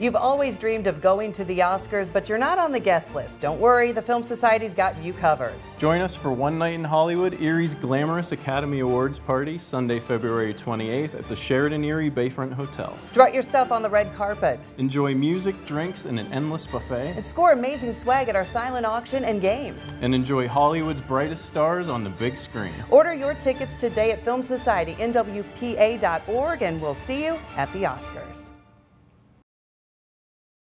You've always dreamed of going to the Oscars, but you're not on the guest list. Don't worry, the Film Society's got you covered. Join us for One Night in Hollywood, Erie's glamorous Academy Awards party, Sunday, February 28th at the Sheraton Erie Bayfront Hotel. Strut your stuff on the red carpet. Enjoy music, drinks, and an endless buffet. And score amazing swag at our silent auction and games. And enjoy Hollywood's brightest stars on the big screen. Order your tickets today at FilmSocietyNWPA.org and we'll see you at the Oscars.